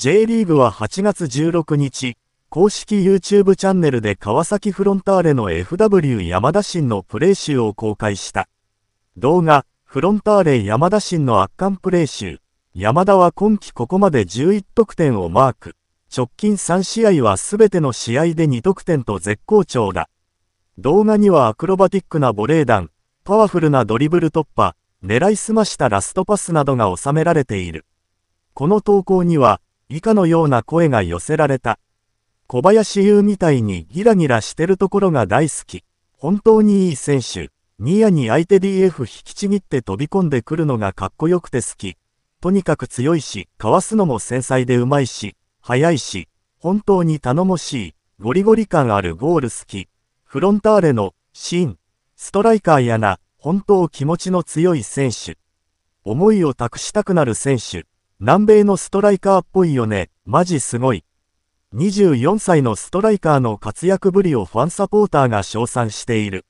J リーグは8月16日、公式 YouTube チャンネルで川崎フロンターレの FW 山田新のプレー集を公開した。動画、フロンターレ山田新の圧巻プレー集。山田は今季ここまで11得点をマーク。直近3試合はすべての試合で2得点と絶好調だ。動画にはアクロバティックなボレー弾、パワフルなドリブル突破、狙いすましたラストパスなどが収められている。この投稿には、以下のような声が寄せられた。小林優みたいにギラギラしてるところが大好き。本当にいい選手。ニヤに相手 DF 引きちぎって飛び込んでくるのがかっこよくて好き。とにかく強いし、かわすのも繊細でうまいし、速いし、本当に頼もしい、ゴリゴリ感あるゴール好き。フロンターレの、シーン、ストライカーやな、本当気持ちの強い選手。思いを託したくなる選手。南米のストライカーっぽいよね、マジすごい。24歳のストライカーの活躍ぶりをファンサポーターが称賛している。